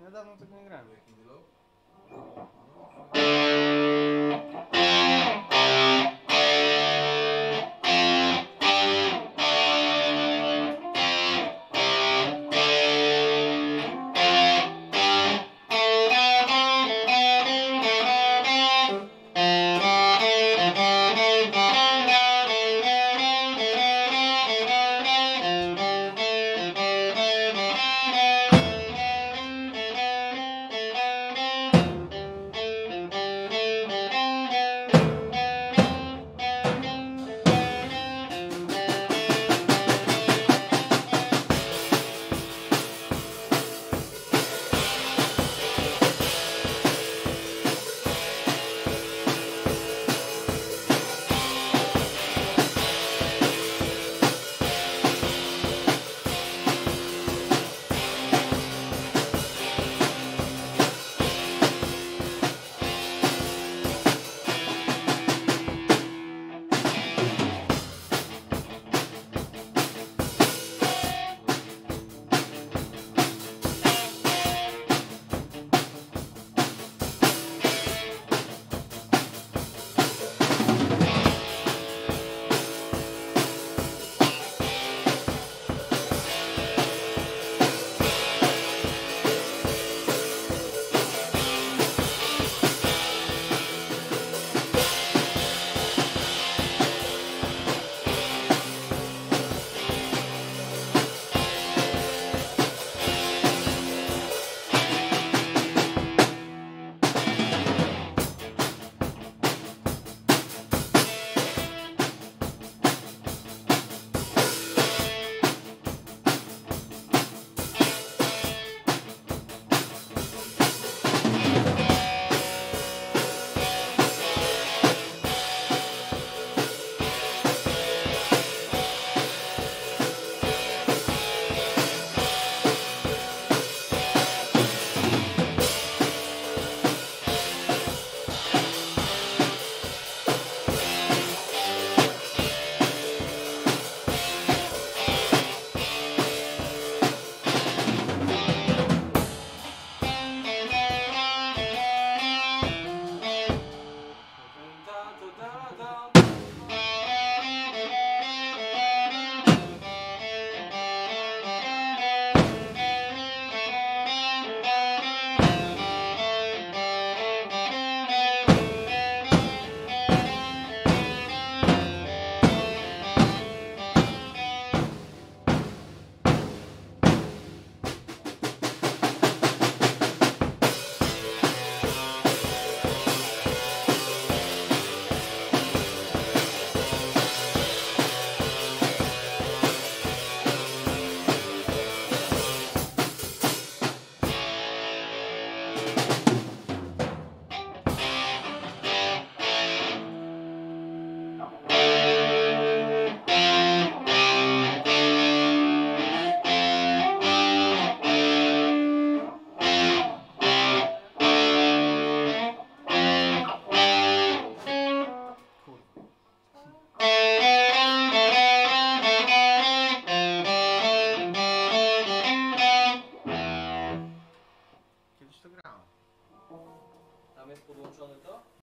Ja dawno tego nie grałem.